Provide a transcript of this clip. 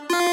Bye.